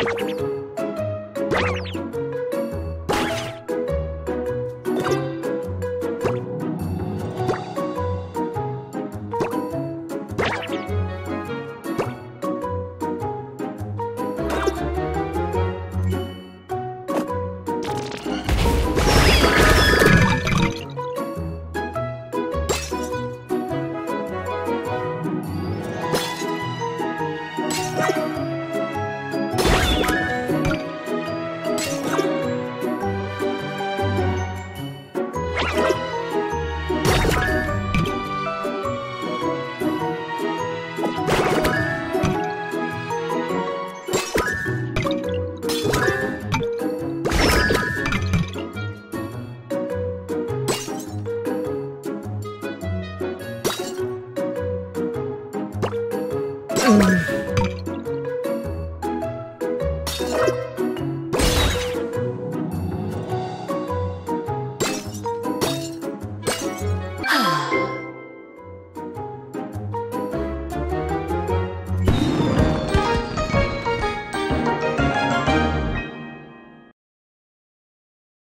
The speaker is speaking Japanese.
you Ah.